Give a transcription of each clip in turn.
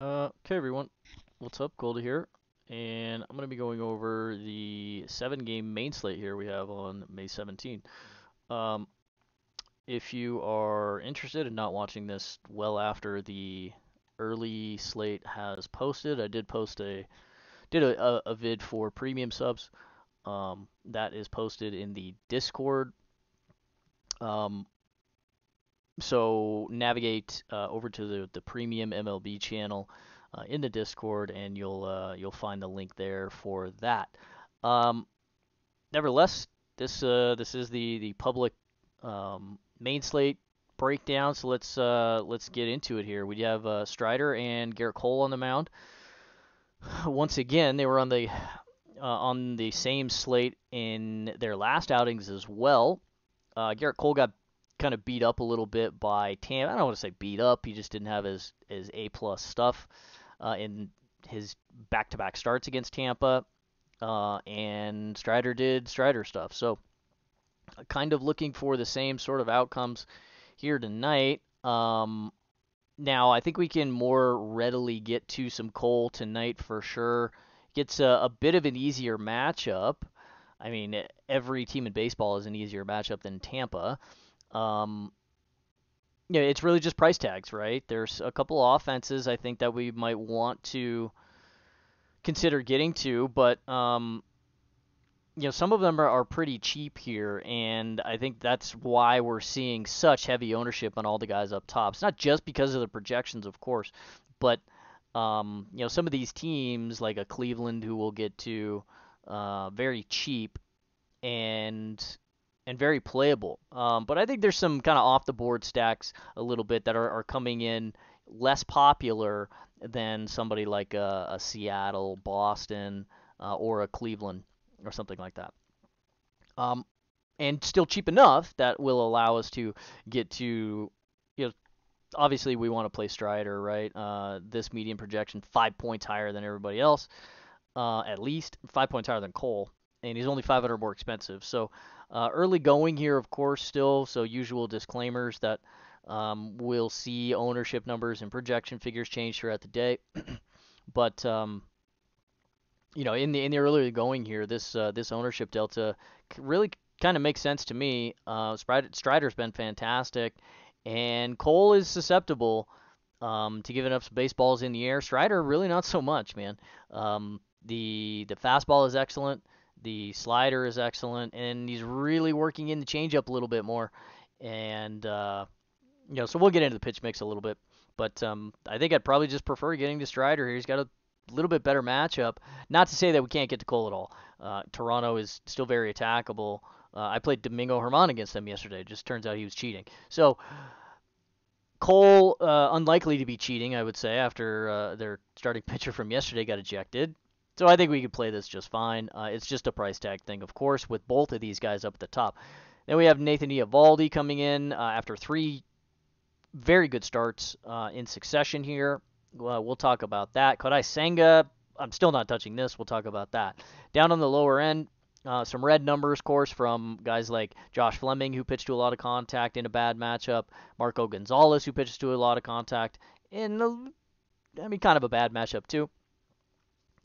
Uh, okay, everyone. What's up? Goldy here. And I'm going to be going over the seven game main slate here we have on May 17. Um, if you are interested in not watching this well after the early slate has posted, I did post a did a, a, a vid for premium subs. Um, that is posted in the Discord. Um, so navigate uh, over to the, the premium MLB channel uh, in the Discord, and you'll uh, you'll find the link there for that. Um, nevertheless, this uh, this is the the public um, main slate breakdown. So let's uh, let's get into it here. We have uh, Strider and Gerrit Cole on the mound. Once again, they were on the on the same slate in their last outings as well. Gerrit Cole got kind of beat up a little bit by Tam. I don't want to say beat up. He just didn't have his his A plus stuff uh, in his back to back starts against Tampa, uh, and Strider did Strider stuff. So kind of looking for the same sort of outcomes here tonight. Um, now I think we can more readily get to some Cole tonight for sure. Gets a, a bit of an easier matchup. I mean, every team in baseball is an easier matchup than Tampa. Um, yeah, it's really just price tags, right? There's a couple offenses I think that we might want to consider getting to, but um, you know, some of them are, are pretty cheap here, and I think that's why we're seeing such heavy ownership on all the guys up top. It's not just because of the projections, of course, but um, you know, some of these teams like a Cleveland who will get to uh, very cheap, and and very playable. Um, but I think there's some kind of off the board stacks a little bit that are, are coming in less popular than somebody like a, a Seattle, Boston, uh, or a Cleveland or something like that. Um, and still cheap enough that will allow us to get to, you know, obviously we want to play Strider, right? Uh, this median projection five points higher than everybody else, uh, at least five points higher than Cole, and he's only 500 more expensive. So uh, early going here, of course, still, so usual disclaimers that um, we'll see ownership numbers and projection figures change throughout the day. but um, you know, in the in the early going here, this uh, this ownership delta really kind of makes sense to me. Uh, Strider's been fantastic, and Cole is susceptible um, to giving up some baseballs in the air. Strider really not so much, man. Um, the the fastball is excellent. The slider is excellent, and he's really working in the changeup a little bit more. And uh, you know, so we'll get into the pitch mix a little bit, but um, I think I'd probably just prefer getting to Strider here. He's got a little bit better matchup. Not to say that we can't get to Cole at all. Uh, Toronto is still very attackable. Uh, I played Domingo German against them yesterday. It just turns out he was cheating. So Cole, uh, unlikely to be cheating, I would say, after uh, their starting pitcher from yesterday got ejected. So I think we could play this just fine. Uh, it's just a price tag thing, of course, with both of these guys up at the top. Then we have Nathan Eovaldi coming in uh, after three very good starts uh, in succession here. we'll talk about that. Kodai Senga, I'm still not touching this. We'll talk about that. Down on the lower end, uh, some red numbers, of course, from guys like Josh Fleming, who pitched to a lot of contact in a bad matchup, Marco Gonzales, who pitches to a lot of contact in, a, I mean, kind of a bad matchup, too.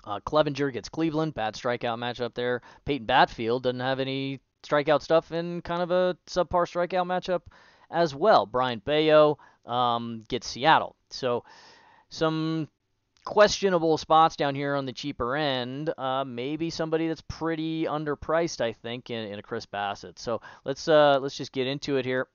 Uh, Clevinger gets Cleveland, bad strikeout matchup there. Peyton Battenfield doesn't have any strikeout stuff in kind of a subpar strikeout matchup as well. Brayan Bello um, gets Seattle. So some questionable spots down here on the cheaper end. Uh, maybe somebody that's pretty underpriced, I think, in, in a Chris Bassitt. So let's uh, let's just get into it here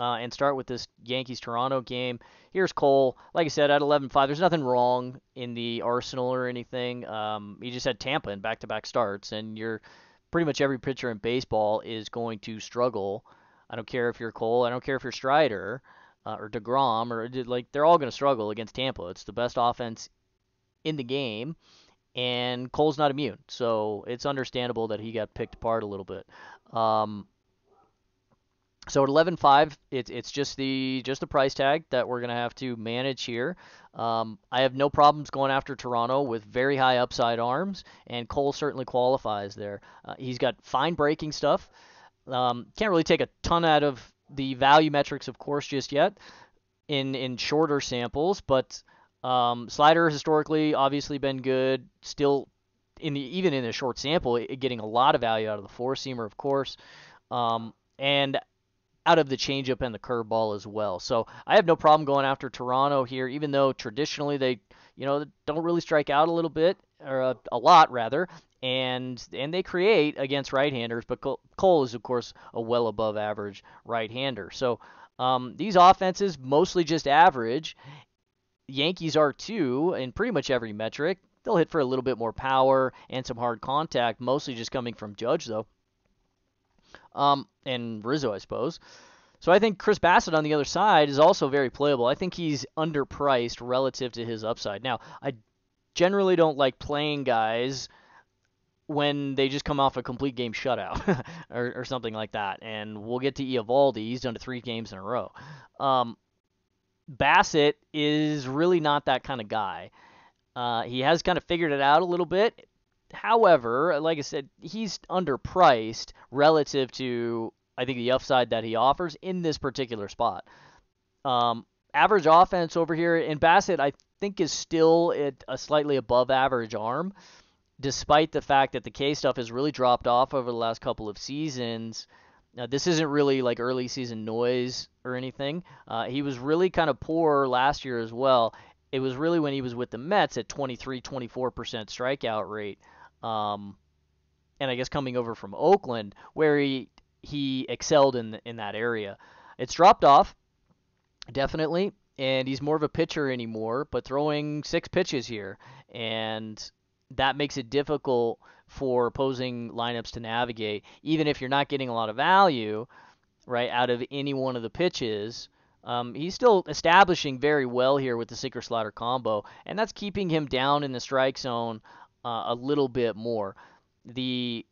uh, and start with this Yankees Toronto game. Here's Cole. Like I said, at 11-5, there's nothing wrong in the arsenal or anything. Um, you just had Tampa in back-to-back starts, and you're pretty much every pitcher in baseball is going to struggle. I don't care if you're Cole. I don't care if you're Strider uh, or Degrom or like they're all going to struggle against Tampa. It's the best offense in the game, and Cole's not immune, so it's understandable that he got picked apart a little bit. Um, so at 11.5, it's it's just the just the price tag that we're gonna have to manage here. Um, I have no problems going after Toronto with very high upside arms, and Cole certainly qualifies there. Uh, he's got fine breaking stuff. Um, can't really take a ton out of the value metrics, of course, just yet in in shorter samples, but Um, slider historically obviously been good. Still, in the even in a short sample, getting a lot of value out of the four seamer, of course, um, and out of the changeup and the curveball as well. So I have no problem going after Toronto here, even though traditionally they, you know, don't really strike out a little bit or a, a lot rather, and and they create against right-handers. But Cole is of course a well above average right-hander. So um, these offenses mostly just average. Yankees are too in pretty much every metric. They'll hit for a little bit more power and some hard contact, mostly just coming from Judge though. Um, and Rizzo, I suppose. So I think Chris Bassitt on the other side is also very playable. I think he's underpriced relative to his upside. Now, I generally don't like playing guys when they just come off a complete game shutout or, or, something like that. And we'll get to Eovaldi. He's done three games in a row. Um, Bassitt is really not that kind of guy. Uh, he has kind of figured it out a little bit. However, like I said, he's underpriced relative to I think the upside that he offers in this particular spot. Um, average offense over here in Bassitt, I think, is still at a slightly above average arm despite the fact that the K stuff has really dropped off over the last couple of seasons. Now, this isn't really like early season noise or anything. Uh, he was really kind of poor last year as well. It was really when he was with the Mets at 23, 24% strikeout rate. Um, and I guess coming over from Oakland, where he he excelled in in that area. It's dropped off, definitely, and he's more of a pitcher anymore, but throwing six pitches here, and that makes it difficult for opposing lineups to navigate, even if you're not getting a lot of value, right, out of any one of the pitches. Um, he's still establishing very well here with the sinker slider combo, and that's keeping him down in the strike zone uh, a little bit more. The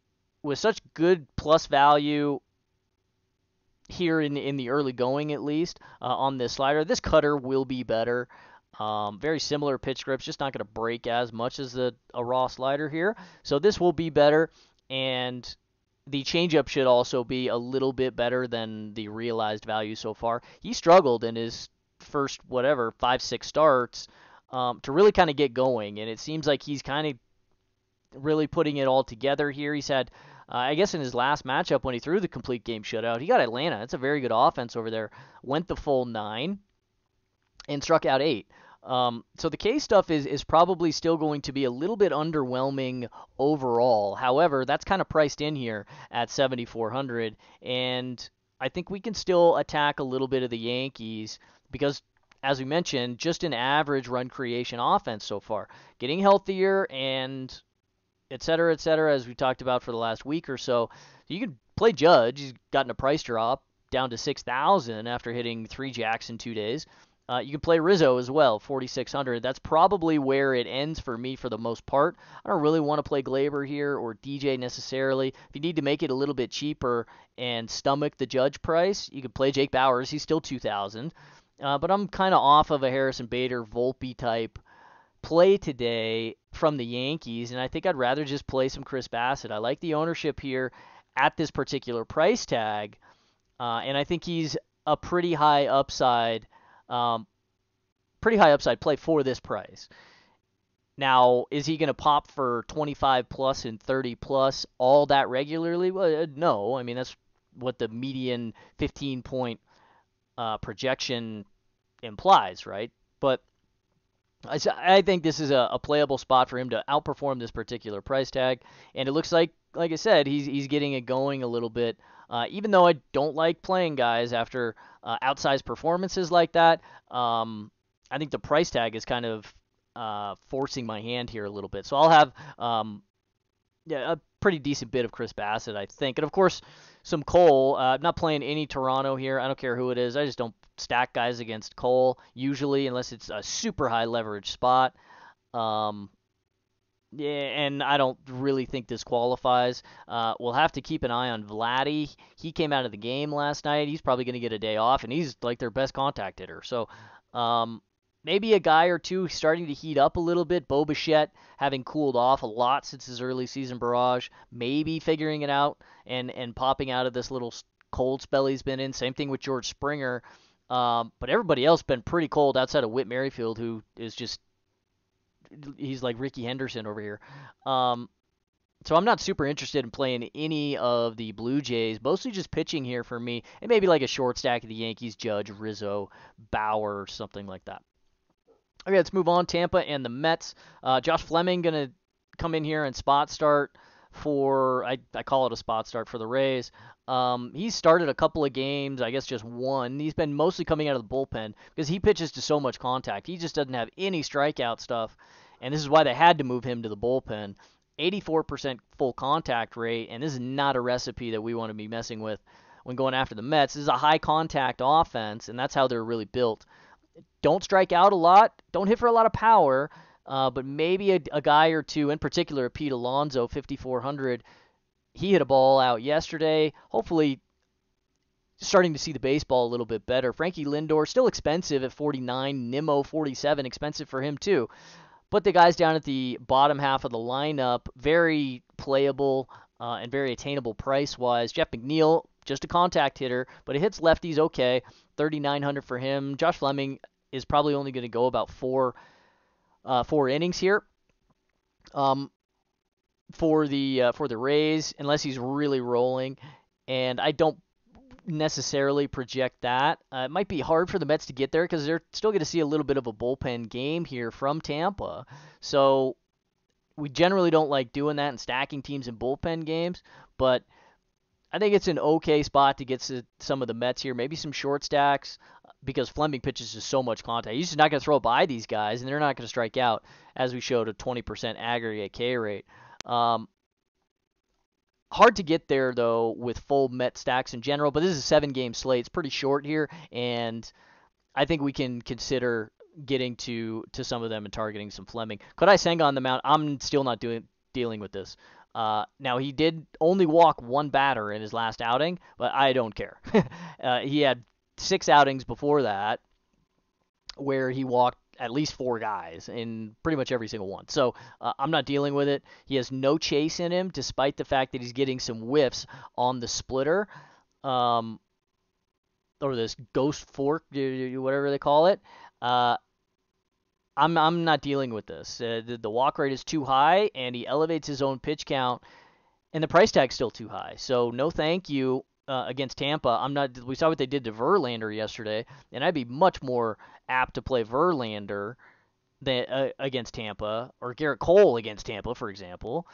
with such good plus value here in in the early going at least uh, on this slider, this cutter will be better. Um, very similar pitch grips, just not going to break as much as the, a raw slider here. So this will be better, and the changeup should also be a little bit better than the realized value so far. He struggled in his first, whatever, five, six starts um, to really kind of get going, and it seems like he's kind of really putting it all together here. He's had, uh, I guess, in his last matchup when he threw the complete game shutout, he got Atlanta. It's a very good offense over there. Went the full nine and struck out eight. Um, so the K stuff is is probably still going to be a little bit underwhelming overall. However, that's kind of priced in here at 7400 and I think we can still attack a little bit of the Yankees because as we mentioned, just an average run creation offense so far. Getting healthier and et cetera, et cetera, as we talked about for the last week or so. You can play Judge. He's gotten a price drop down to 6,000 after hitting three jacks in two days. Uh, you can play Rizzo as well, 4,600. That's probably where it ends for me for the most part. I don't really want to play Gleyber here or DJ necessarily. If you need to make it a little bit cheaper and stomach the judge price, you can play Jake Bauers. He's still 2,000. Uh, but I'm kind of off of a Harrison Bader, Volpe type play today from the Yankees, and I think I'd rather just play some Chris Bassitt. I like the ownership here at this particular price tag, uh, and I think he's a pretty high upside um, pretty high upside play for this price. Now, is he going to pop for 25 plus and 30 plus all that regularly? Well, uh, no. I mean, that's what the median 15 point uh, projection implies, right? But I, I think this is a, a, playable spot for him to outperform this particular price tag, and it looks like, like I said, he's he's getting it going a little bit. Uh, even though I don't like playing guys after uh, outsized performances like that, um, I think the price tag is kind of uh, forcing my hand here a little bit. So I'll have um, yeah, a pretty decent bit of Chris Bassitt, I think, and of course some Cole. Uh, I'm not playing any Toronto here. I don't care who it is. I just don't stack guys against Cole usually, unless it's a super high leverage spot. Um, yeah, and I don't really think this qualifies. Uh, we'll have to keep an eye on Vladdy. He came out of the game last night. He's probably going to get a day off, and he's like their best contact hitter. So um, maybe a guy or two starting to heat up a little bit. Bo Bichette having cooled off a lot since his early season barrage, maybe figuring it out and and popping out of this little cold spell he's been in. Same thing with George Springer. Um, but everybody else been pretty cold outside of Whit Merrifield, who is just he's like Rickey Henderson over here. Um, so I'm not super interested in playing any of the Blue Jays. Mostly just pitching here for me, and maybe like a short stack of the Yankees, Judge, Rizzo, Bauer, or something like that. Okay, let's move on. Tampa and the Mets. Uh, Josh Fleming gonna come in here and spot start for I, I call it a spot start for the Rays. Um, he's started a couple of games, I guess just one. He's been mostly coming out of the bullpen because he pitches to so much contact. He just doesn't have any strikeout stuff, and this is why they had to move him to the bullpen. 84% full contact rate, and this is not a recipe that we want to be messing with when going after the Mets. This is a high contact offense, and that's how they're really built. Don't strike out a lot, don't hit for a lot of power, uh, but maybe a, a, guy or two, in particular, Pete Alonso, 5,400. He hit a ball out yesterday. Hopefully, starting to see the baseball a little bit better. Frankie Lindor, still expensive at 49. Nimmo, 47, expensive for him, too. But the guys down at the bottom half of the lineup, very playable uh, and very attainable price wise. Jeff McNeil, just a contact hitter, but it hits lefties okay. 3,900 for him. Josh Fleming is probably only going to go about four uh, four innings here. Um, for the uh, for the Rays, unless he's really rolling, and I don't necessarily project that. Uh, it might be hard for the Mets to get there because they're still going to see a little bit of a bullpen game here from Tampa. So we generally don't like doing that and stacking teams in bullpen games, but I think it's an okay spot to get to some of the Mets here. Maybe some short stacks because Fleming pitches to so much contact. He's just not going to throw by these guys, and they're not going to strike out, as we showed a 20% aggregate K rate. Um, hard to get there though with full Met stacks in general, but this is a seven-game slate. It's pretty short here, and I think we can consider getting to to some of them and targeting some Fleming. Kodai Senga on the mound? I'm still not doing dealing with this. Uh, now he did only walk one batter in his last outing, but I don't care. uh, he had six outings before that where he walked at least four guys in pretty much every single one. So uh, I'm not dealing with it. He has no chase in him, despite the fact that he's getting some whiffs on the splitter, um, or this ghost fork, whatever they call it. Uh, I'm I'm not dealing with this. Uh, the, the walk rate is too high, and he elevates his own pitch count, and the price tag's still too high. So no, thank you. Uh, against Tampa, I'm not. We saw what they did to Verlander yesterday, and I'd be much more apt to play Verlander than uh, against Tampa or Gerrit Cole against Tampa, for example,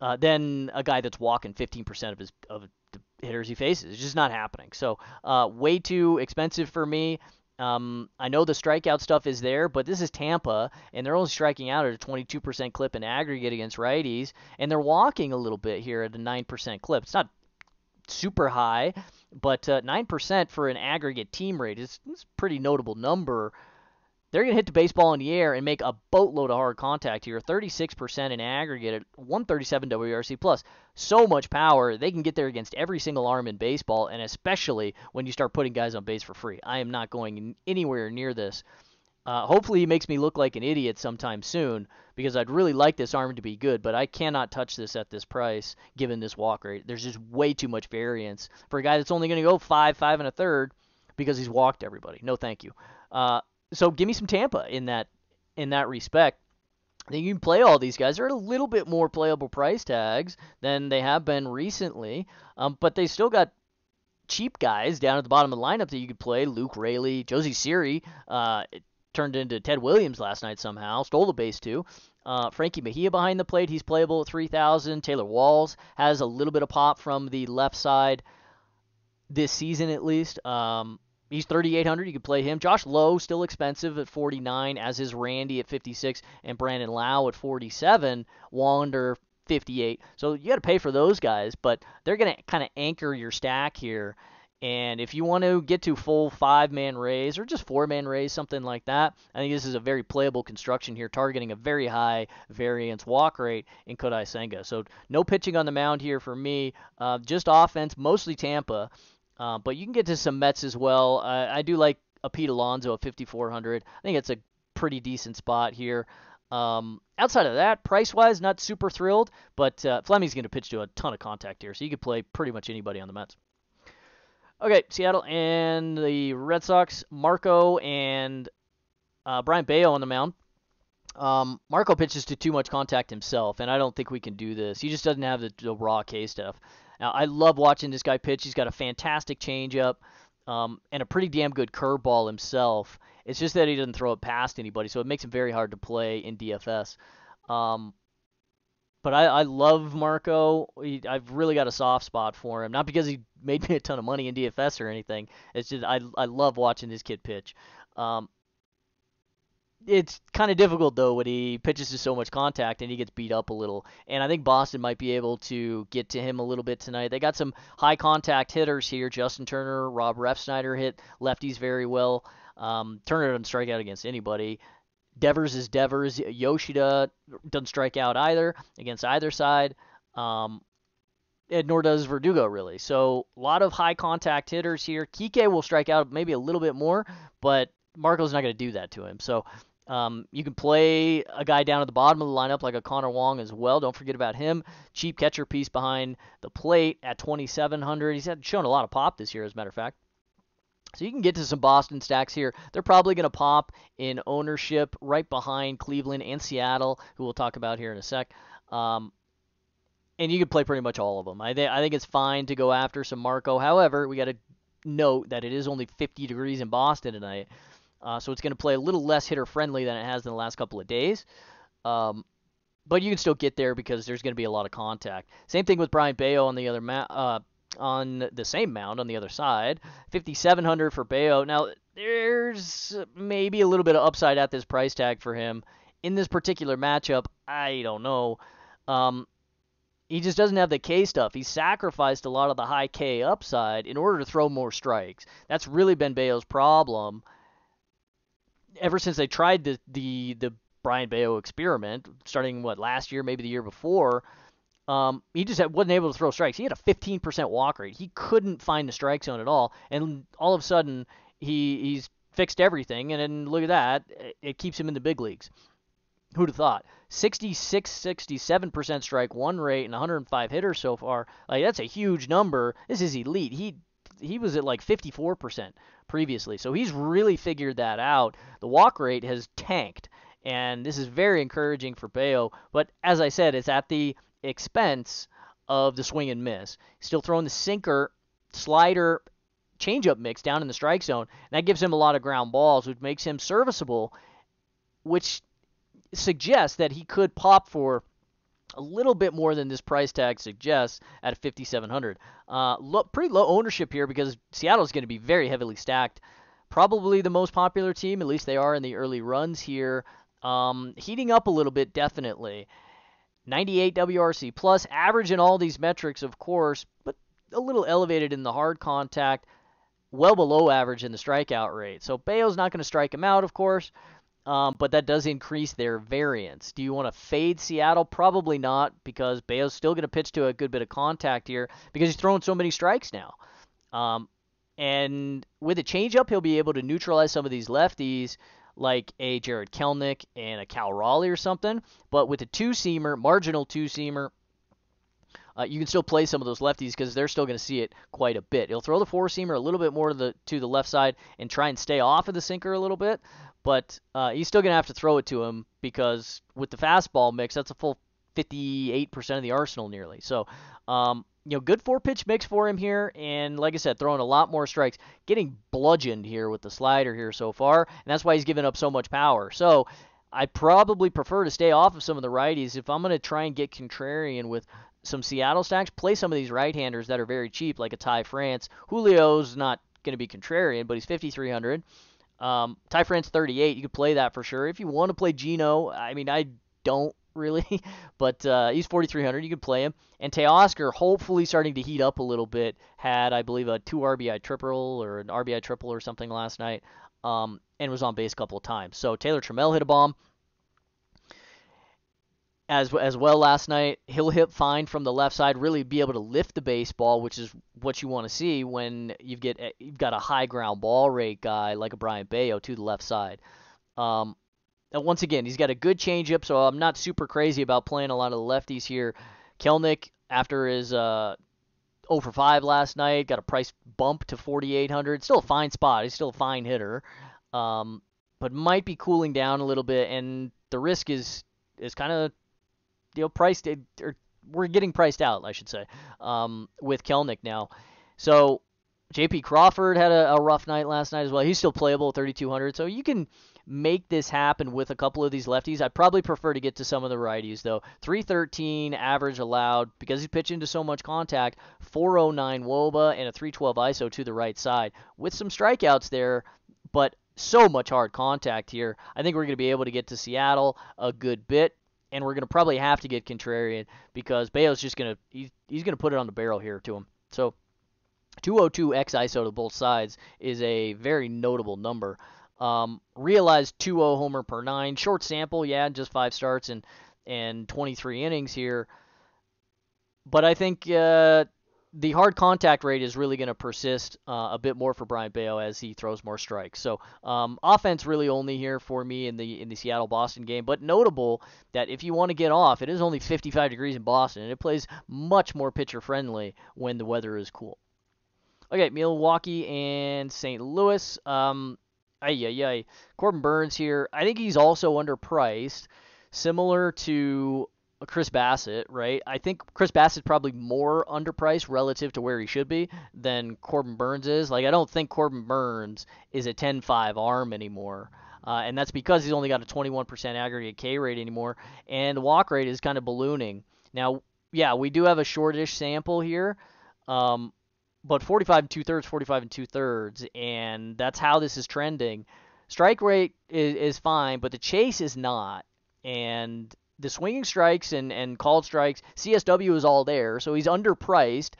uh, than a guy that's walking 15% of his of the hitters he faces. It's just not happening. So uh, way too expensive for me. Um, I know the strikeout stuff is there, but this is Tampa, and they're only striking out at a 22% clip in aggregate against righties, and they're walking a little bit here at a 9% clip. It's not super high, but uh, 9% for an aggregate team rate is, is a pretty notable number. They're going to hit the baseball in the air and make a boatload of hard contact here. 36% in aggregate at 137 WRC plus. So much power. They can get there against every single arm in baseball, and especially when you start putting guys on base for free. I am not going anywhere near this. Uh, hopefully, he makes me look like an idiot sometime soon because I'd really like this arm to be good, but I cannot touch this at this price given this walk rate. There's just way too much variance for a guy that's only going to go five, five and a third because he's walked everybody. No, thank you. Uh, so give me some Tampa in that in that respect. I think you can play all these guys. They're at a little bit more playable price tags than they have been recently, um, but they still got cheap guys down at the bottom of the lineup that you could play. Luke Raley, Jose Siri, uh, turned into Ted Williams last night somehow, stole the base too. Uh, Frankie Mejia behind the plate, he's playable at 3,000. Taylor Walls has a little bit of pop from the left side this season at least. Um, he's 3,800. You could play him. Josh Lowe still expensive at 49, as is Randy at 56, and Brandon Lowe at 47. Wander 58. So you got to pay for those guys, but they're going to kind of anchor your stack here and if you want to get to full five man Rays or just four man Rays, something like that, I think this is a very playable construction here, targeting a very high variance walk rate in Kodai Senga. So no pitching on the mound here for me, uh, just offense, mostly Tampa. Uh, but you can get to some Mets as well. I do like a Pete Alonso at 5,400. I think it's a pretty decent spot here. Um, outside of that, price wise, not super thrilled, but uh, Fleming's going to pitch to a ton of contact here, so you could play pretty much anybody on the Mets. Okay, Seattle and the Red Sox, Marco and uh, Brayan Bello on the mound. Um, Marco pitches to too much contact himself, and I don't think we can do this. He just doesn't have the, the raw K stuff. Now, I love watching this guy pitch. He's got a fantastic changeup um, and a pretty damn good curveball himself. It's just that he doesn't throw it past anybody, so it makes him very hard to play in DFS. Um, but I, I love Marco. He, I've really got a soft spot for him. Not because he made me a ton of money in DFS or anything. It's just I, I love watching this kid pitch. Um, it's kind of difficult though when he pitches to so much contact and he gets beat up a little. And I think Boston might be able to get to him a little bit tonight. They got some high contact hitters here. Justin Turner, Rob Refsnyder hit lefties very well. Um, Turner doesn't strike out against anybody. Devers is Devers. Yoshida doesn't strike out either against either side. Um, and nor does Verdugo really. So a lot of high contact hitters here. Kike will strike out maybe a little bit more, but Marco's not going to do that to him. So um, you can play a guy down at the bottom of the lineup like a Connor Wong as well. Don't forget about him. Cheap catcher piece behind the plate at 2,700. He's had shown a lot of pop this year, as a matter of fact. So you can get to some Boston stacks here. They're probably going to pop in ownership right behind Cleveland and Seattle, who we'll talk about here in a sec. Um, and you can play pretty much all of them. I, th- I think it's fine to go after some Marco. However, we got to note that it is only 50 degrees in Boston tonight. Uh, so it's going to play a little less hitter friendly than it has in the last couple of days. Um, but you can still get there because there's going to be a lot of contact. Same thing with Brayan Bello on the other ma- uh, on the same mound on the other side. 5700 for Bello. Now there's maybe a little bit of upside at this price tag for him in this particular matchup. I don't know. Um, he just doesn't have the K stuff. He sacrificed a lot of the high K upside in order to throw more strikes. That's really been Bello's problem ever since they tried the the the Brayan Bello experiment, starting what last year, maybe the year before, um, he just had, wasn't able to throw strikes. He had a 15% walk rate. He couldn't find the strike zone at all, and all of a sudden he he's fixed everything. And then look at that, it keeps him in the big leagues. Who'd have thought? 66, 67% strike one rate and 105 hitters so far. Like that's a huge number. This is elite. He he was at like 54% previously. So he's really figured that out. The walk rate has tanked, and this is very encouraging for Bello. But as I said, it's at the expense of the swing and miss. Still throwing the sinker, slider, changeup mix down in the strike zone. And that gives him a lot of ground balls, which makes him serviceable, which suggests that he could pop for a little bit more than this price tag suggests at 5700 uh, pretty low ownership here because Seattle is going to be very heavily stacked probably the most popular team at least they are in the early runs here um, heating up a little bit definitely 98 WRC plus average in all these metrics of course but a little elevated in the hard contact well below average in the strikeout rate so Bello's not going to strike him out of course um, but that does increase their variance. Do you want to fade Seattle? Probably not, because Bello's still going to pitch to a good bit of contact here because he's throwing so many strikes now. Um, and with a changeup, he'll be able to neutralize some of these lefties, like a Jarred Kelenic and a Cal Raleigh or something. But with a two seamer, marginal two seamer, uh, you can still play some of those lefties because they're still going to see it quite a bit. He'll throw the four seamer a little bit more to the to the left side and try and stay off of the sinker a little bit, but uh, he's still going to have to throw it to him because with the fastball mix, that's a full 58% of the arsenal nearly. So, um, you know, good four pitch mix for him here, and like I said, throwing a lot more strikes, getting bludgeoned here with the slider here so far, and that's why he's given up so much power. So, I probably prefer to stay off of some of the righties if I'm going to try and get contrarian with some Seattle stacks. Play some of these right-handers that are very cheap, like a Ty France. Julio's not going to be contrarian, but he's 5,300. Um, Ty France 38, you could play that for sure. If you want to play Geno, I mean, I don't really, but uh, he's 4,300. You could play him. And Teoscar, hopefully starting to heat up a little bit, had, I believe, a two RBI triple or an RBI triple or something last night, um, and was on base a couple of times. So Taylor Trammell hit a bomb as as well last night. He'll hit fine from the left side, really be able to lift the baseball, which is what you want to see when you get you've got a high ground ball rate guy like a Brayan Bello to the left side. Um, and once again, he's got a good changeup, so I'm not super crazy about playing a lot of the lefties here. Kelenic, after his uh, 0 for 5 last night. Got a price bump to 4,800. Still a fine spot. He's still a fine hitter, um, but might be cooling down a little bit. And the risk is is kind of you know priced or we're getting priced out, I should say, um, with Kelenic now. So J.P. Crawford had a, a, rough night last night as well. He's still playable at 3,200. So you can make this happen with a couple of these lefties. I'd probably prefer to get to some of the righties, though. 313 average allowed because he's pitching to so much contact. 409 Woba and a 312 ISO to the right side with some strikeouts there, but so much hard contact here. I think we're going to be able to get to Seattle a good bit. And we're going to probably have to get contrarian because Bello's just going to he's, he's going to put it on the barrel here to him. So 202 x ISO to both sides is a very notable number. Um, realized 2-0 homer per nine, short sample, yeah, just five starts and and 23 innings here. But I think uh, the hard contact rate is really going to persist uh, a bit more for Brayan Bello as he throws more strikes. So um, offense really only here for me in the in the Seattle Boston game. But notable that if you want to get off, it is only 55 degrees in Boston, and it plays much more pitcher friendly when the weather is cool. Okay, Milwaukee and St. Louis. Um, Ay, ay, ay. Corbin Burnes here. I think he's also underpriced, similar to Chris Bassitt, right? I think Chris Bassitt's probably more underpriced relative to where he should be than Corbin Burnes is. Like, I don't think Corbin Burnes is a 10-5 arm anymore. Uh, and that's because he's only got a 21% aggregate K rate anymore, and the walk rate is kind of ballooning. Now, yeah, we do have a shortish sample here, um, but 45 and two thirds, 45 and two thirds, and that's how this is trending. Strike rate is, is fine, but the chase is not. And the swinging strikes and, and called strikes, CSW is all there, so he's underpriced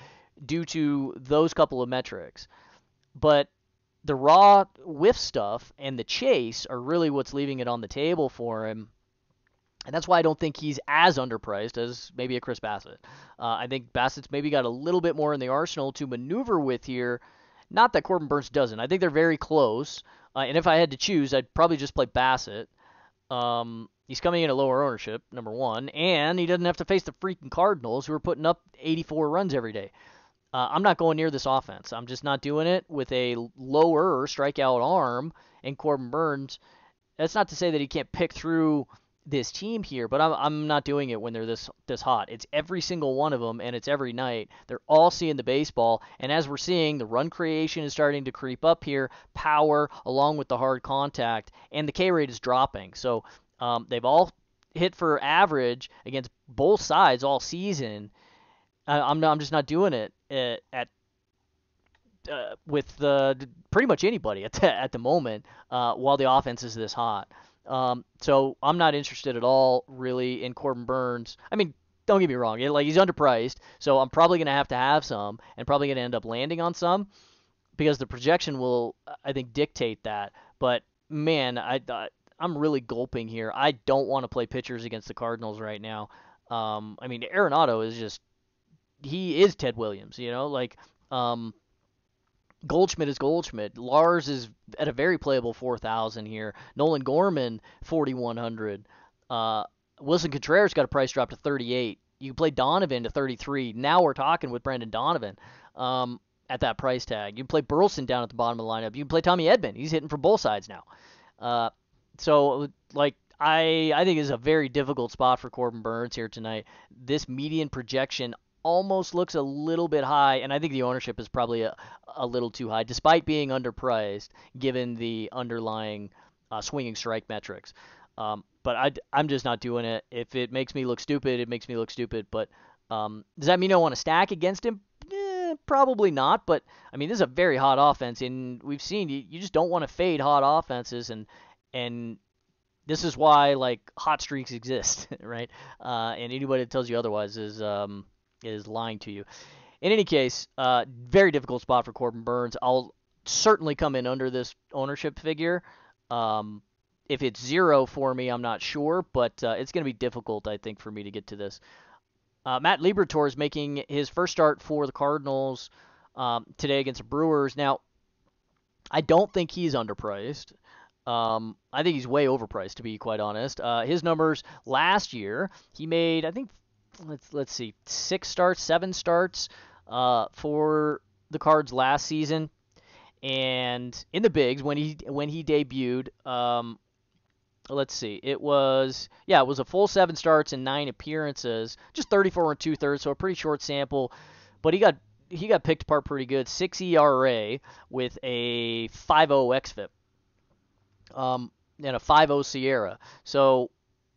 due to those couple of metrics. But the raw whiff stuff and the chase are really what's leaving it on the table for him. And that's why I don't think he's as underpriced as maybe a Chris Bassitt. Uh, I think Bassitt's maybe got a little bit more in the arsenal to maneuver with here. Not that Corbin Burnes doesn't. I think they're very close. Uh, and if I had to choose, I'd probably just play Bassitt. Um, he's coming in at lower ownership, number one, and he doesn't have to face the freaking Cardinals who are putting up 84 runs every day. Uh, I'm not going near this offense. I'm just not doing it with a lower strikeout arm and Corbin Burnes. That's not to say that he can't pick through this team here, but I'm, I'm not doing it when they're this this hot. It's every single one of them, and it's every night. They're all seeing the baseball, and as we're seeing, the run creation is starting to creep up here. Power along with the hard contact, and the K rate is dropping. So um, they've all hit for average against both sides all season. I'm not, I'm just not doing it at, at uh, with uh, pretty much anybody at the, at the moment uh, while the offense is this hot. Um, so I'm not interested at all, really, in Corbin Burnes. I mean, don't get me wrong, like he's underpriced, so I'm probably gonna have to have some, and probably gonna end up landing on some, because the projection will, I think, dictate that. But man, I, I I'm really gulping here. I don't want to play pitchers against the Cardinals right now. Um, I mean, Arenado is just he is Ted Williams, you know, like um, Goldschmidt is Goldschmidt. Lars is at a very playable 4,000 here. Nolan Gorman 4,100. Uh, Willson Contreras got a price drop to 38. You can play Donovan to 33. Now we're talking with Brendan Donovan um, at that price tag. You can play Burleson down at the bottom of the lineup. You can play Tommy Edman. He's hitting from both sides now. Uh, so like I I think is a very difficult spot for Corbin Burnes here tonight. This median projection almost looks a little bit high, and I think the ownership is probably a, a little too high, despite being underpriced given the underlying uh, swinging strike metrics. Um, but I, I'm just not doing it. If it makes me look stupid, it makes me look stupid. But um, does that mean I want to stack against him? Eh, probably not. But I mean, this is a very hot offense, and we've seen you, you just don't want to fade hot offenses, and and this is why like hot streaks exist, right? Uh, and anybody that tells you otherwise is um, is lying to you. In any case, uh, very difficult spot for Corbin Burnes. I'll certainly come in under this ownership figure. Um, if it's zero for me, I'm not sure, but uh, it's going to be difficult, I think, for me to get to this. Uh, Matt Liberatore is making his first start for the Cardinals um, today against the Brewers. Now, I don't think he's underpriced. Um, I think he's way overpriced, to be quite honest. Uh, his numbers last year, he made I think let's let's see, six starts, seven starts. uh, for the Cards last season, and in the bigs when he when he debuted. Um, let's see, it was yeah, it was a full seven starts and nine appearances, just 34 and two thirds, so a pretty short sample. But he got he got picked apart pretty good. Six ERA with a 5.0 xFIP. Um, and a 5.0 SIERA. So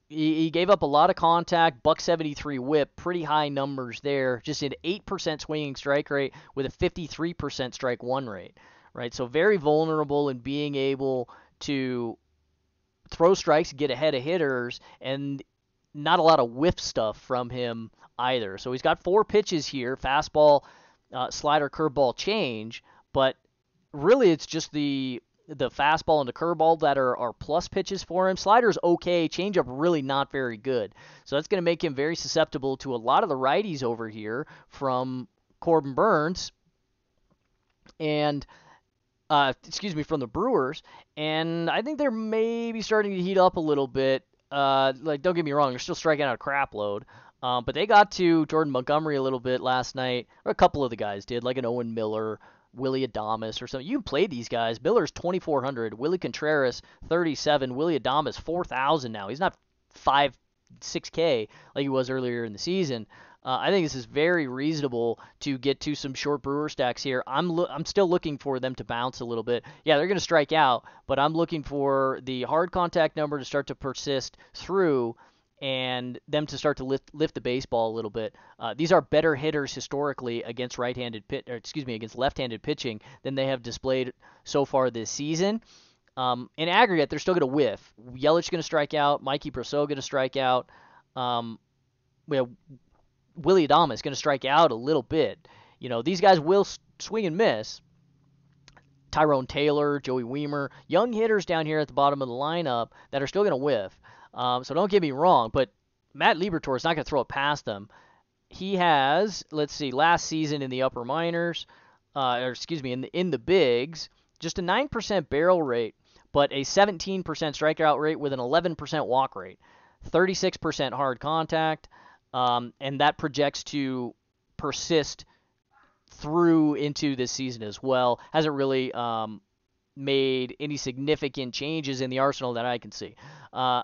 he, gave up a lot of contact, buck 73 whip, pretty high numbers there. Just an 8% swinging strike rate with a 53% strike one rate, right? So very vulnerable in being able to throw strikes, get ahead of hitters, and not a lot of whiff stuff from him either. So he's got four pitches here: fastball, uh, slider, curveball, change. But really, it's just the the fastball and the curveball that are, are plus pitches for him. Slider's okay, changeup really not very good. So that's going to make him very susceptible to a lot of the righties over here from Corbin Burnes and uh, excuse me from the Brewers. And I think they're maybe starting to heat up a little bit. Uh, like don't get me wrong, they're still striking out a crap load. Um, but they got to Jordan Montgomery a little bit last night, or a couple of the guys did, like an Owen Miller, Willy Adames or something. You play these guys. Miller's 2,400. Willie Contreras 37. Willy Adames 4,000 now. He's not five, six K like he was earlier in the season. Uh, I think this is very reasonable to get to some short brewer stacks here. I'm lo- I'm still looking for them to bounce a little bit. Yeah, they're going to strike out, but I'm looking for the hard contact number to start to persist through and them to start to lift lift the baseball a little bit. Uh, these are better hitters historically against right-handed pit, or excuse me, against left-handed pitching than they have displayed so far this season. Um, in aggregate, they're still going to whiff. Yelich going to strike out. Mikey Brosseau going to strike out. Um, have Willy Adames going to strike out a little bit. You know, these guys will swing and miss. Tyrone Taylor, Joey Wiemer, young hitters down here at the bottom of the lineup that are still going to whiff. Um, so don't get me wrong, but Matt Liberatore is not going to throw it past them. He has, let's see, last season in the upper minors, uh, or excuse me, in the in the bigs, just a 9% barrel rate, but a 17% strikeout rate with an 11% walk rate, 36% hard contact, um, and that projects to persist through into this season as well. Hasn't really um, made any significant changes in the arsenal that I can see. Uh,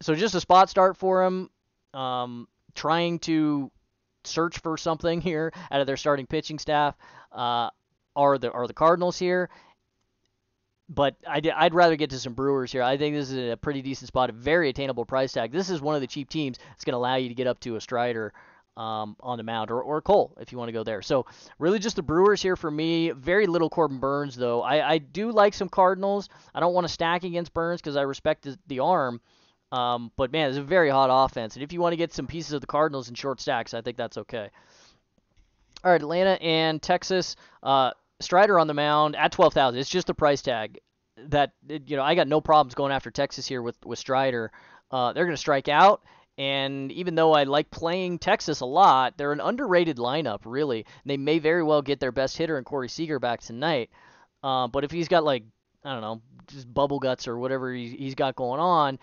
so just a spot start for him. Um, trying to search for something here out of their starting pitching staff. Uh, are the are the Cardinals here? But I'd, I'd rather get to some Brewers here. I think this is a pretty decent spot, a very attainable price tag. This is one of the cheap teams that's going to allow you to get up to a Strider um, on the mound or, or Cole if you want to go there. So really just the Brewers here for me. Very little Corbin Burnes though. I, I do like some Cardinals. I don't want to stack against Burnes because I respect the, the arm. Um, but man, it's a very hot offense, and if you want to get some pieces of the Cardinals in short stacks, I think that's okay. All right, Atlanta and Texas. Uh, Strider on the mound at twelve thousand. It's just the price tag that you know. I got no problems going after Texas here with with Strider. Uh, they're going to strike out, and even though I like playing Texas a lot, they're an underrated lineup, really. They may very well get their best hitter in Corey Seager back tonight. Uh, but if he's got like I don't know, just bubble guts or whatever he's got going on,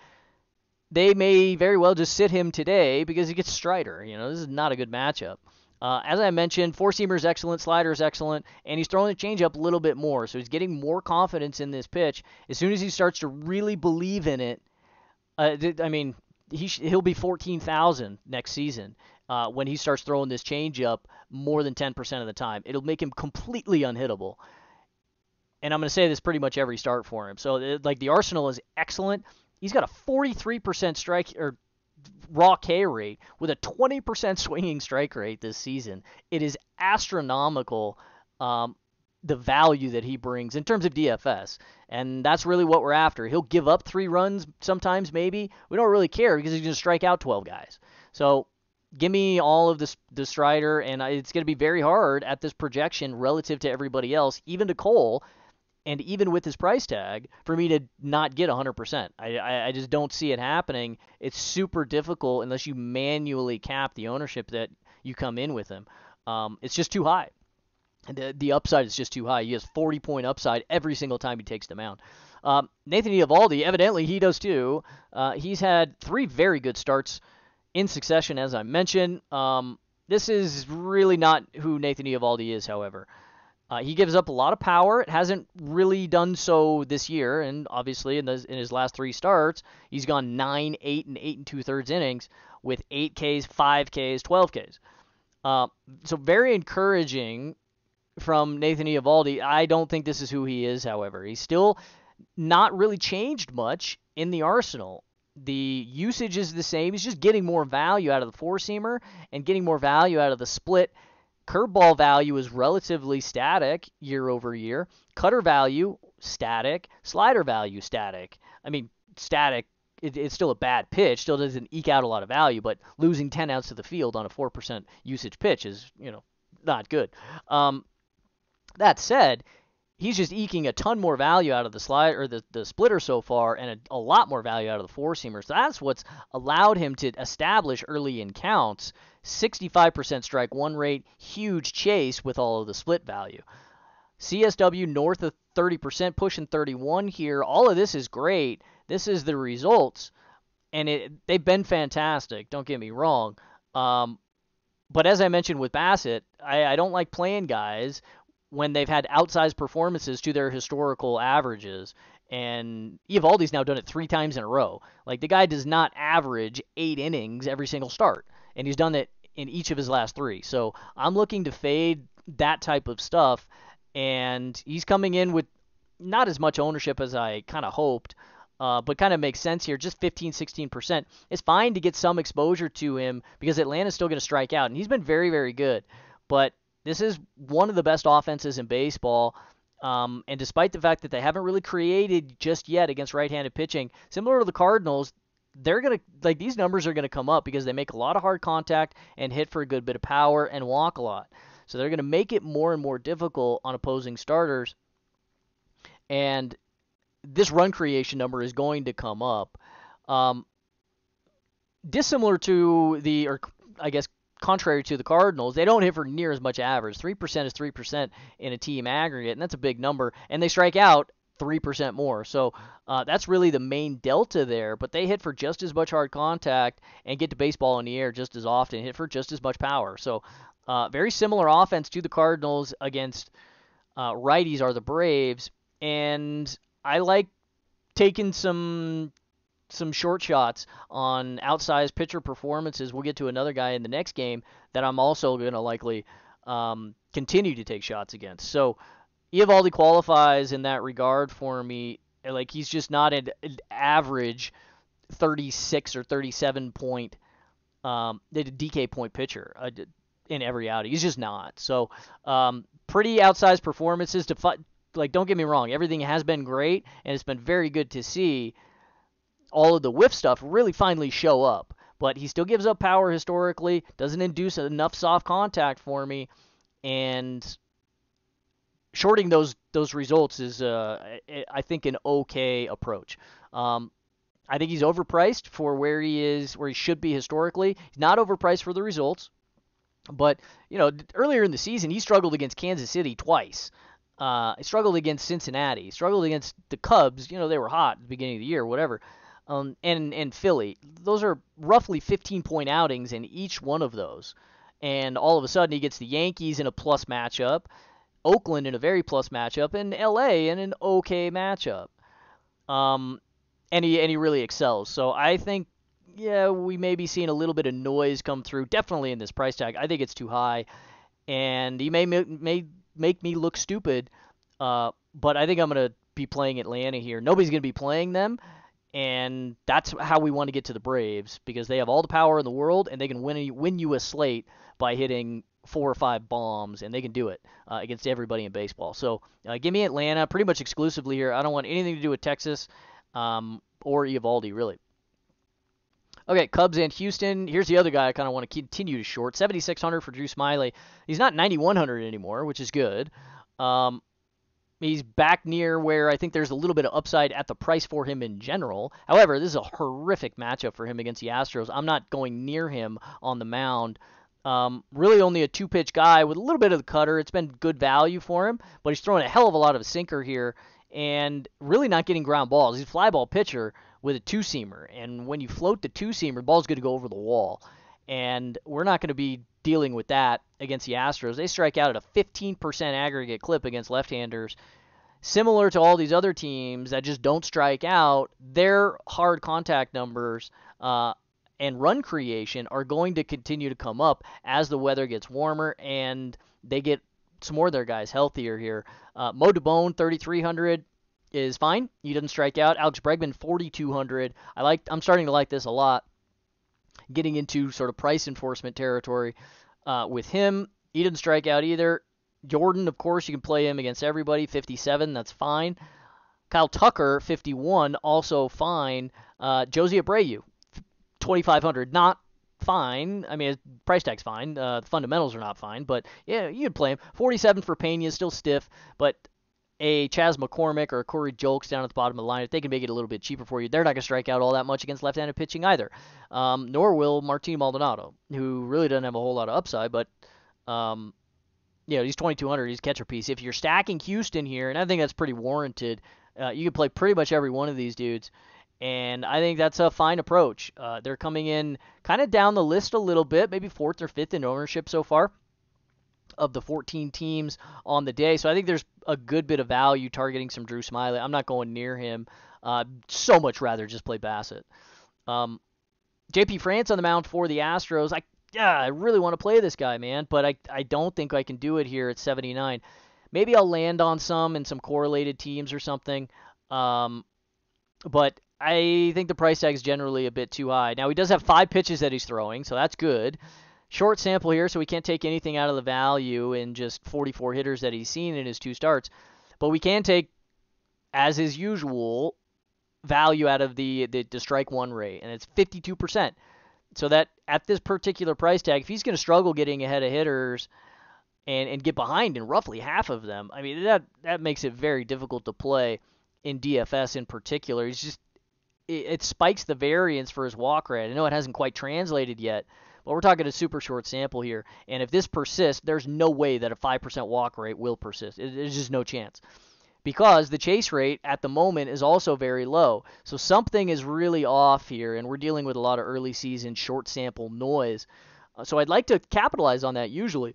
they may very well just sit him today because he gets Strider. You know, this is not a good matchup. Uh, as I mentioned, four seamer is excellent, slider is excellent, and he's throwing the changeup a little bit more, so he's getting more confidence in this pitch. As soon as he starts to really believe in it, uh, I mean, he sh- he'll be 14,000 next season uh, when he starts throwing this changeup more than 10% of the time. It'll make him completely unhittable. And I'm going to say this pretty much every start for him. So, it, like, the arsenal is excellent. He's got a 43% strike or raw K rate with a 20% swinging strike rate this season. It is astronomical. Um, the value that he brings in terms of DFS. And that's really what we're after. He'll give up three runs sometimes, maybe. We don't really care because he's going to strike out 12 guys. So give me all of this, the Strider, and it's going to be very hard at this projection relative to everybody else, even to Cole, and even with his price tag, for me to not get 100%. I, I, I just don't see it happening. It's super difficult unless you manually cap the ownership that you come in with him. Um, it's just too high. The, the upside is just too high. He has 40 point upside every single time he takes the mound. Um, Nathan Eovaldi, evidently he does too. Uh, he's had three very good starts in succession, as I mentioned. Um, this is really not who Nathan Eovaldi is, however. Uh, he gives up a lot of power. It hasn't really done so this year, and obviously in, the, in his last three starts, he's gone nine, eight, and eight and two thirds innings with eight Ks, five Ks, twelve Ks. Uh, so very encouraging from Nathan Eovaldi. I don't think this is who he is, however. He's still not really changed much in the arsenal. The usage is the same. He's just getting more value out of the four seamer and getting more value out of the split Curveball value is relatively static year over year. Cutter value static. Slider value static. I mean, static. It, it's still a bad pitch. Still doesn't eke out a lot of value, but losing 10 outs to the field on a 4% usage pitch is, you know, not good. Um, that said, he's just eking a ton more value out of the slide or the, the splitter so far and a, a lot more value out of the four seamer. So that's what's allowed him to establish early in counts 65% strike one rate, huge chase with all of the split value. CSW north of 30%, pushing 31 here. All of this is great. This is the results, and it, they've been fantastic. Don't get me wrong. Um, but as I mentioned with Bassitt, I, I don't like playing guys when they've had outsized performances to their historical averages. And Eovaldi's now done it three times in a row. Like the guy does not average eight innings every single start and he's done it in each of his last three. So I'm looking to fade that type of stuff, and he's coming in with not as much ownership as I kind of hoped. Uh, but kind of makes sense here. Just 15, 16%. It's fine to get some exposure to him because Atlanta's still going to strike out, and he's been very, very good. But this is one of the best offenses in baseball. Um, and despite the fact that they haven't really created just yet against right-handed pitching, similar to the Cardinals, they're going to like these numbers are going to come up because they make a lot of hard contact and hit for a good bit of power and walk a lot. So they're going to make it more and more difficult on opposing starters. And this run creation number is going to come up. Um, dissimilar to the, or I guess contrary to the Cardinals, they don't hit for near as much average. 3% is 3% in a team aggregate, and that's a big number. And they strike out 3% more. So uh, that's really the main delta there. But they hit for just as much hard contact and get to baseball in the air just as often, hit for just as much power. So uh, very similar offense to the Cardinals against uh, righties are the Braves. And I like taking some some short shots on outsized pitcher performances. We'll get to another guy in the next game that I'm also going to likely um, continue to take shots against. So Eovaldi qualifies in that regard for me. Like he's just not an, average 36 or 37 point um, DK point pitcher in every outing. He's just not. So um, pretty outsized performances. To fi- like, don't get me wrong, everything has been great, and it's been very good to see all of the whiff stuff really finally show up. But he still gives up power historically, doesn't induce enough soft contact for me, and shorting those those results is, uh, I think, an okay approach. Um, I think he's overpriced for where he is, where he should be historically. He's not overpriced for the results, but you know, earlier in the season he struggled against Kansas City twice. Uh, he struggled against Cincinnati. He struggled against the Cubs. You know, they were hot at the beginning of the year, whatever. Um, and and Philly. Those are roughly 15 point outings in each one of those. And all of a sudden he gets the Yankees in a plus matchup. Oakland in a very plus matchup, and LA in an okay matchup. Um, and he and he really excels. So I think yeah, we may be seeing a little bit of noise come through. Definitely in this price tag, I think it's too high, and he may may make me look stupid. Uh, but I think I'm gonna be playing Atlanta here. Nobody's gonna be playing them, and that's how we want to get to the Braves because they have all the power in the world and they can win win you a slate by hitting four or five bombs, and they can do it uh, against everybody in baseball. So uh, give me Atlanta pretty much exclusively here. I don't want anything to do with Texas um, or Eovaldi, really. Okay, Cubs and Houston. Here's the other guy I kind of want to continue to short. 7,600 for Drew Smyly. He's not 9,100 anymore, which is good. Um, he's back near where I think there's a little bit of upside at the price for him in general. However, this is a horrific matchup for him against the Astros. I'm not going near him on the mound. Um, really only a two pitch guy with a little bit of the cutter. It's been good value for him, but he's throwing a hell of a lot of a sinker here and really not getting ground balls. He's a fly ball pitcher with a two seamer, and when you float the two seamer, the ball's going to go over the wall. And we're not going to be dealing with that against the Astros. They strike out at a 15% aggregate clip against left-handers. Similar to all these other teams that just don't strike out, their hard contact numbers uh, and run creation are going to continue to come up as the weather gets warmer and they get some more of their guys healthier here. Uh, Mo Dubon, 3,300 is fine. He doesn't strike out. Alex Bregman, 4,200. I like. I'm starting to like this a lot. Getting into sort of price enforcement territory uh, with him. He didn't strike out either. Yordan, of course, you can play him against everybody. 57, that's fine. Kyle Tucker, 51, also fine. Uh, Jose Abreu, 2,500, not fine. I mean, price tag's fine. Uh, the fundamentals are not fine, but yeah, you can play him. 47 for Pena is still stiff, but a Chas McCormick or a Corey Julks down at the bottom of the line, they can make it a little bit cheaper for you, they're not going to strike out all that much against left-handed pitching either. Um, nor will Martin Maldonado, who really doesn't have a whole lot of upside, but um, you know, he's 2200, he's catcher piece. If you're stacking Houston here, and I think that's pretty warranted, uh, you can play pretty much every one of these dudes. And I think that's a fine approach. Uh, they're coming in kind of down the list a little bit, maybe fourth or fifth in ownership so far of the 14 teams on the day. So I think there's a good bit of value targeting some Drew Smyly. I'm not going near him. Uh, so much rather just play Bassitt. Um, JP France on the mound for the Astros. I yeah, I really want to play this guy, man, but I I don't think I can do it here at 79. Maybe I'll land on some in some correlated teams or something. Um, but I think the price tag is generally a bit too high. Now he does have five pitches that he's throwing, so that's good. Short sample here, so we can't take anything out of the value in just 44 hitters that he's seen in his two starts. But we can take, as is usual, value out of the, the, the strike one rate, and it's 52%. So that at this particular price tag, if he's going to struggle getting ahead of hitters and, and get behind in roughly half of them, I mean that that makes it very difficult to play in DFS in particular. He's just it, it spikes the variance for his walk rate. I know it hasn't quite translated yet, but we're talking a super short sample here. And if this persists, there's no way that a 5% walk rate will persist. There's just no chance because the chase rate at the moment is also very low. So something is really off here, and we're dealing with a lot of early season short sample noise. Uh, so I'd like to capitalize on that usually,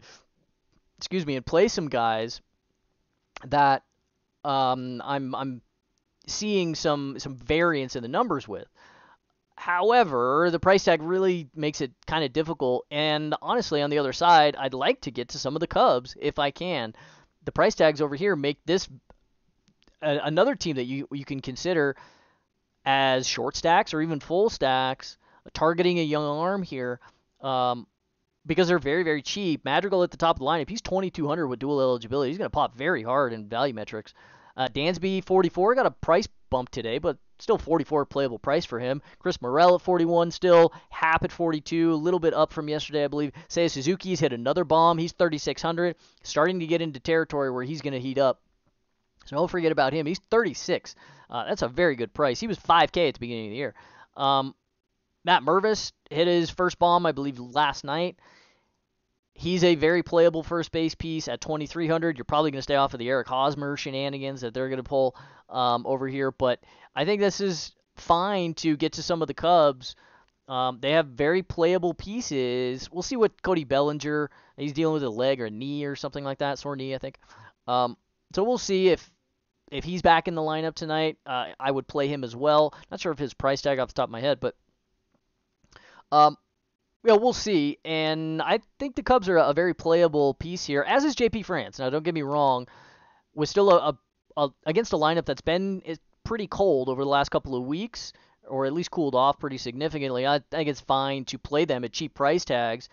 excuse me, and play some guys that um, I'm I'm seeing some some variance in the numbers with. However, the price tag really makes it kind of difficult. And honestly, on the other side, I'd like to get to some of the Cubs if I can. The price tags over here make this another team that you you can consider as short stacks or even full stacks, targeting a young arm here, um, because they're very very cheap. Madrigal at the top of the line, if he's 2200 with dual eligibility, he's going to pop very hard in value metrics. Uh, Dansby 44 got a price bump today, but still 44 playable price for him. Chris Morel at 41 still. Happ at 42, a little bit up from yesterday, I believe. Seiya Suzuki's hit another bomb. He's 3600, starting to get into territory where he's going to heat up. So don't forget about him. He's 36. Uh, that's a very good price. He was 5K at the beginning of the year. Um, Matt Mervis hit his first bomb, I believe, last night. He's a very playable first base piece at 2,300. You're probably going to stay off of the Eric Hosmer shenanigans that they're going to pull um, over here, but I think this is fine to get to some of the Cubs. Um, they have very playable pieces. We'll see what Cody Bellinger. He's dealing with a leg or a knee or something like that, sore knee, I think. Um, so we'll see if if he's back in the lineup tonight. Uh, I would play him as well. Not sure if his price tag off the top of my head, but um, yeah, we'll see. And I think the Cubs are a, very playable piece here, as is JP France. Now, don't get me wrong, with still a, a, a against a lineup that's been pretty cold over the last couple of weeks, or at least cooled off pretty significantly. I think it's fine to play them at cheap price tags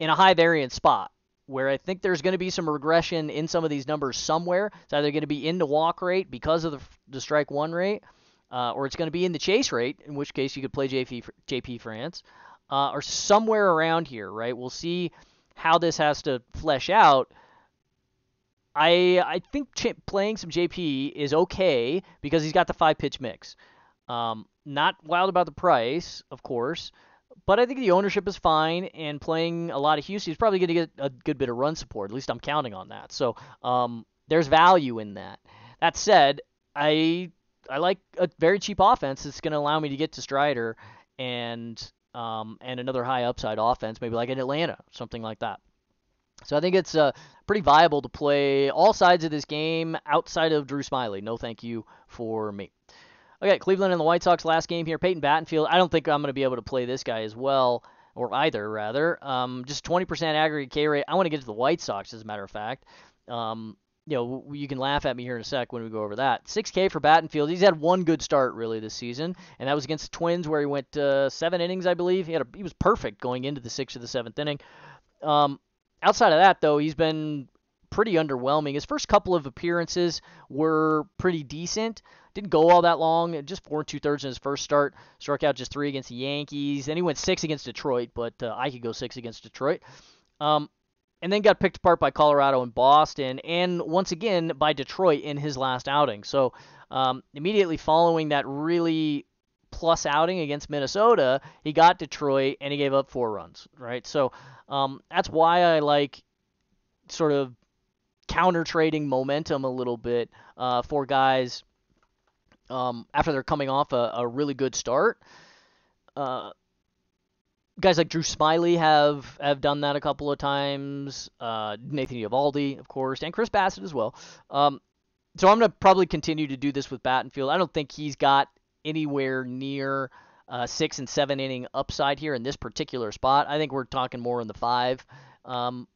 in a high variance spot where I think there's going to be some regression in some of these numbers somewhere. It's either going to be in the walk rate because of the, the strike one rate, uh, or it's going to be in the chase rate, in which case you could play JP, JP France, uh, or somewhere around here, right? We'll see how this has to flesh out. I I think ch- playing some JP is okay because he's got the five pitch mix. Um, not wild about the price, of course. But I think the ownership is fine, and playing a lot of Houston, he's probably going to get a good bit of run support. At least I'm counting on that. So um, there's value in that. That said, I I like a very cheap offense that's going to allow me to get to Strider and um, and another high upside offense, maybe like in Atlanta, something like that. So I think it's uh, pretty viable to play all sides of this game outside of Drew Smyly. No thank you for me. Okay, Cleveland and the White Sox last game here. Peyton Battenfield. I don't think I'm going to be able to play this guy as well, or either rather. Um, just 20% aggregate K rate. I want to get to the White Sox as a matter of fact. Um, you know, you can laugh at me here in a sec when we go over that. 6K for Battenfield. He's had one good start really this season, and that was against the Twins where he went uh, seven innings, I believe. He had a, he was perfect going into the sixth or the seventh inning. Um, outside of that, though, he's been pretty underwhelming. His first couple of appearances were pretty decent. Didn't go all that long, just four and two thirds in his first start. Struck out just three against the Yankees. Then he went six against Detroit, but uh, I could go six against Detroit. Um, and then got picked apart by Colorado and Boston, and once again by Detroit in his last outing. So um, immediately following that really plus outing against Minnesota, he got Detroit and he gave up four runs. Right, so um, that's why I like sort of counter trading momentum a little bit uh, for guys um, after they're coming off a, a really good start. Uh, guys like Drew Smyly have have done that a couple of times. Uh, Nathan Eovaldi, of course, and Chris Bassitt as well. Um, so I'm gonna probably continue to do this with Battenfield. I don't think he's got anywhere near uh, six and seven inning upside here in this particular spot. I think we're talking more in the five um,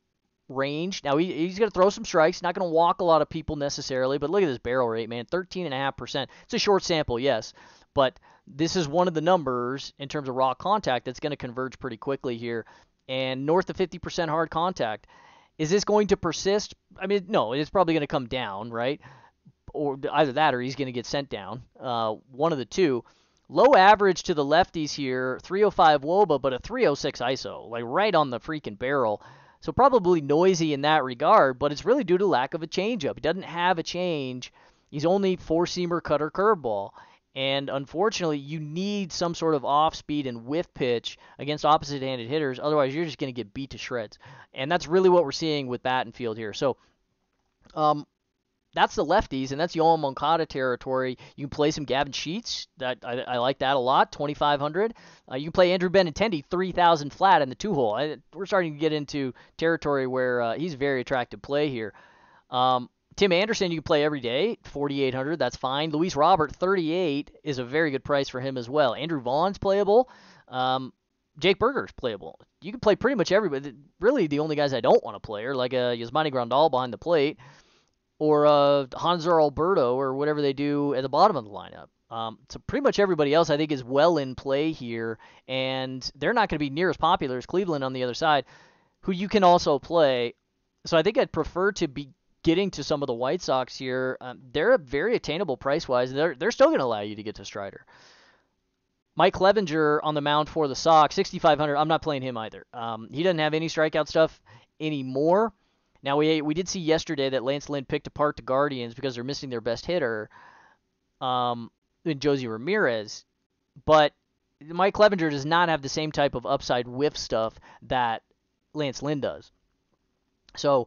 range. Now he, he's going to throw some strikes. Not going to walk a lot of people necessarily, but look at this barrel rate, man. 13.5%. It's a short sample, yes, but this is one of the numbers in terms of raw contact that's going to converge pretty quickly here, and north of 50% hard contact. Is this going to persist? I mean, no, it's probably going to come down, right? Or either that, or he's going to get sent down. Uh, one of the two. Low average to the lefties here, 305 woba, but a 306 ISO, like right on the freaking barrel. So probably noisy in that regard, but it's really due to lack of a changeup. He doesn't have a change. He's only four seamer cutter curveball. And unfortunately, you need some sort of off speed and whiff pitch against opposite handed hitters. Otherwise, you're just going to get beat to shreds. And that's really what we're seeing with Battenfield here. So, um, that's the lefties, and that's Yoan Moncada territory. You can play some Gavin Sheets. That I, I like that a lot. 2,500. Uh, you can play Andrew Benintendi 3,000 flat in the two hole. I, we're starting to get into territory where uh, he's very attractive play here. Um, Tim Anderson, you can play every day, 4,800. That's fine. Luis Robert, 38, is a very good price for him as well. Andrew Vaughn's playable. Um, Jake Burger's playable. You can play pretty much everybody. Really, the only guys I don't want to play are like uh, Yasmani Grandal behind the plate, or uh, Hanser Alberto, or whatever they do at the bottom of the lineup. Um, so pretty much everybody else I think is well in play here, and they're not going to be near as popular as Cleveland on the other side, who you can also play. So I think I'd prefer to be getting to some of the White Sox here, um, they're a very attainable price wise. They're they're still going to allow you to get to Strider. Mike Clevinger on the mound for the Sox, 6,500. I'm not playing him either. Um, he doesn't have any strikeout stuff anymore. Now we we did see yesterday that Lance Lynn picked apart the Guardians because they're missing their best hitter, um, Josie Ramirez, but Mike Clevinger does not have the same type of upside whiff stuff that Lance Lynn does. So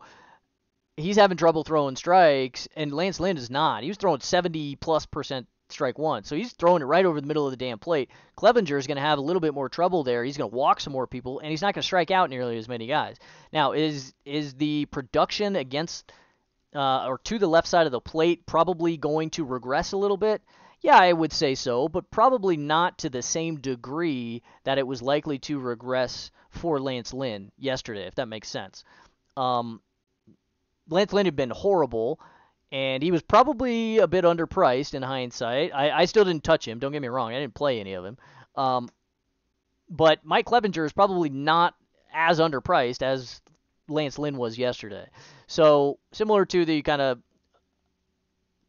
he's having trouble throwing strikes, and Lance Lynn is not. He was throwing 70 plus percent strike one, so he's throwing it right over the middle of the damn plate. Clevinger is going to have a little bit more trouble there. He's going to walk some more people, and he's not going to strike out nearly as many guys. Now, is is the production against uh, or to the left side of the plate probably going to regress a little bit? Yeah, I would say so, but probably not to the same degree that it was likely to regress for Lance Lynn yesterday, if that makes sense. Um, Lance Lynn had been horrible, and he was probably a bit underpriced in hindsight. I, I still didn't touch him. Don't get me wrong. I didn't play any of him. Um, but Mike Clevinger is probably not as underpriced as Lance Lynn was yesterday. So similar to the kind of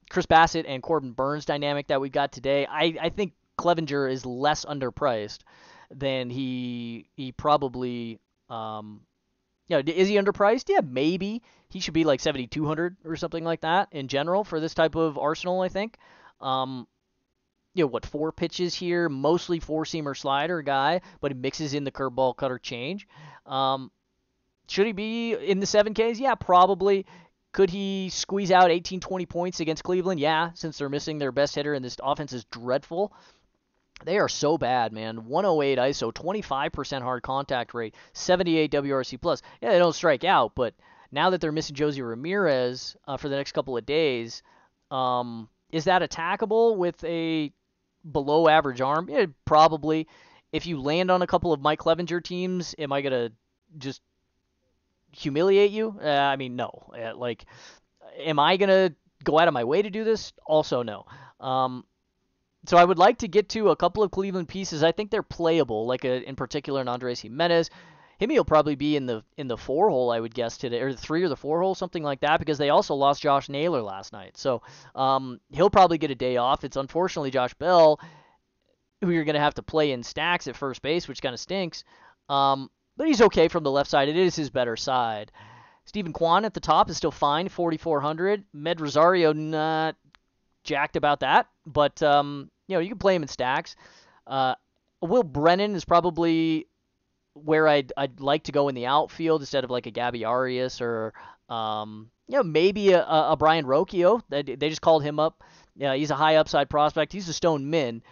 Chris Bassitt and Corbin Burnes dynamic that we got today, I, I think Clevinger is less underpriced than he he probably um, you know, is he underpriced? Yeah, maybe. He should be like 7,200 or something like that in general for this type of arsenal, I think. Um, you know, what, four pitches here, mostly four seamer slider guy, but he mixes in the curveball cutter change. Um, should he be in the 7Ks? Yeah, probably. Could he squeeze out 18, 20 points against Cleveland? Yeah, since they're missing their best hitter and this offense is dreadful. They are so bad, man. 108 ISO, 25% hard contact rate, 78 WRC plus. Yeah, they don't strike out, but now that they're missing Josie Ramirez uh, for the next couple of days, um, is that attackable with a below average arm? Yeah, probably. If you land on a couple of Mike Clevinger teams, am I gonna just humiliate you? Uh, I mean, no. Uh, like, am I gonna go out of my way to do this? Also, no. Um, so I would like to get to a couple of Cleveland pieces. I think they're playable, like a, in particular an Andres Gimenez. Himmy will probably be in the in the four hole, I would guess today, or the three or the four hole, something like that, because they also lost Josh Naylor last night. So um, he'll probably get a day off. It's unfortunately Josh Bell, who you're going to have to play in stacks at first base, which kind of stinks. Um, but he's okay from the left side. It is his better side. Steven Kwan at the top is still fine, 4,400. Med Rosario not jacked about that, but um, you know you can play him in stacks. Uh, Will Brennan is probably where I'd I'd like to go in the outfield instead of like a Gabby Arias or um, you know maybe a, a Brayan Rocchio. They, they just called him up. Yeah, he's a high upside prospect. He's a stone min.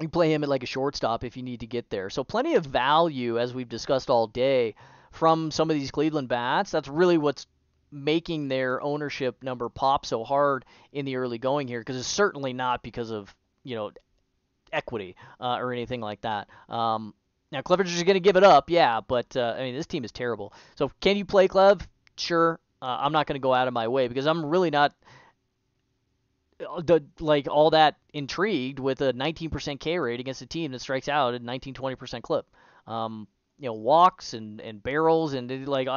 You play him at like a shortstop if you need to get there. So plenty of value as we've discussed all day from some of these Cleveland bats. That's really what's making their ownership number pop so hard in the early going here because it's certainly not because of you know equity uh, or anything like that. Um, now is going to give it up, yeah, but uh, I mean this team is terrible. So can you play Clev? Sure. Uh, I'm not going to go out of my way because I'm really not uh, the like all that intrigued with a 19% K rate against a team that strikes out at 19-20% clip. Um, you know walks and and barrels and like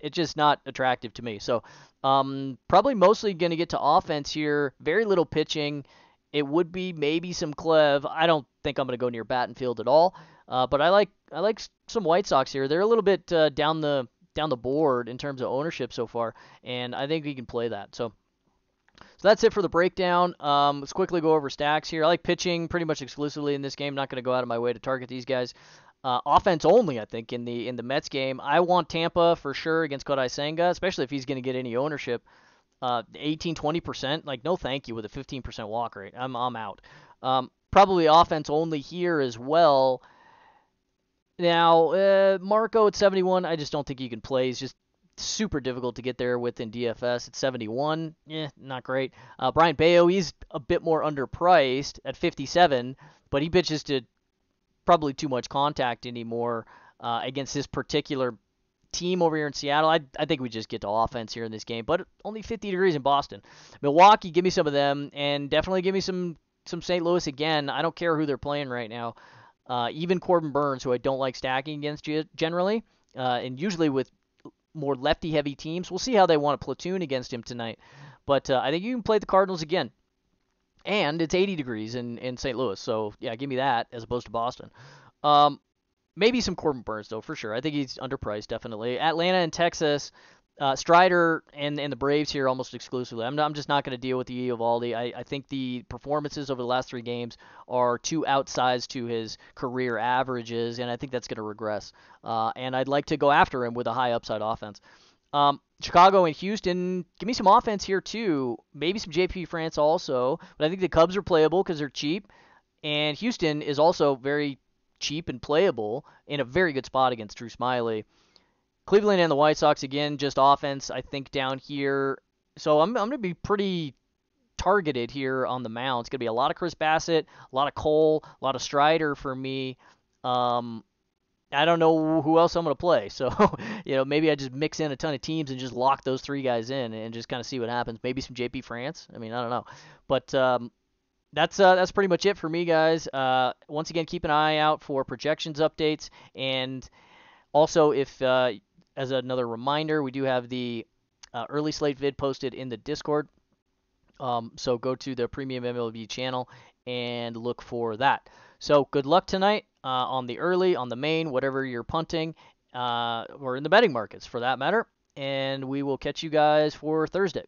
it's just not attractive to me. So um, probably mostly going to get to offense here. Very little pitching. It would be maybe some Clev. I don't think I'm going to go near Battenfield at all. Uh, but I like I like some White Sox here. They're a little bit uh, down the down the board in terms of ownership so far, and I think we can play that. So. So that's it for the breakdown. Um, let's quickly go over stacks here. I like pitching pretty much exclusively in this game. Not going to go out of my way to target these guys. Uh, offense only, I think, in the in the Mets game. I want Tampa for sure against Kodai Senga, especially if he's going to get any ownership. Uh, 18, 20%, like no thank you with a 15% walk rate. I'm I'm out. Um, probably offense only here as well. Now, uh, Marco at 71, I just don't think you can play. He's just super difficult to get there within DFS. At 71, yeah, not great. Uh, Brayan Bello, he's a bit more underpriced at 57, but he pitches to probably too much contact anymore uh, against this particular team over here in Seattle. I, I think we just get to offense here in this game, but only 50 degrees in Boston. Milwaukee, give me some of them, and definitely give me some some St. Louis again. I don't care who they're playing right now. Uh, even Corbin Burnes, who I don't like stacking against generally, uh, and usually with more lefty-heavy teams. We'll see how they want to platoon against him tonight. But uh, I think you can play the Cardinals again. And it's 80 degrees in, in St. Louis, so yeah, give me that as opposed to Boston. Um, maybe some Corbin Burnes though, for sure. I think he's underpriced, definitely. Atlanta and Texas, uh, Strider and and the Braves here almost exclusively. I'm, I'm just not going to deal with the Eovaldi. I, I think the performances over the last three games are too outsized to his career averages, and I think that's going to regress. Uh, and I'd like to go after him with a high upside offense. Um, Chicago and Houston, give me some offense here too. Maybe some JP France also, but I think the Cubs are playable because they're cheap, and Houston is also very cheap and playable in a very good spot against Drew Smyly. Cleveland and the White Sox again, just offense. I think down here. So I'm I'm gonna be pretty targeted here on the mound. It's gonna be a lot of Chris Bassitt, a lot of Cole, a lot of Strider for me. Um, I don't know who else I'm gonna play. So you know maybe I just mix in a ton of teams and just lock those three guys in and just kind of see what happens. Maybe some JP France. I mean I don't know, but um, that's uh, that's pretty much it for me, guys. Uh, once again, keep an eye out for projections updates, and also if uh, as another reminder, we do have the uh, early slate vid posted in the Discord. Um, so go to the premium MLB channel and look for that. So good luck tonight uh, on the early, on the main, whatever you're punting, uh, or in the betting markets for that matter. And we will catch you guys for Thursday.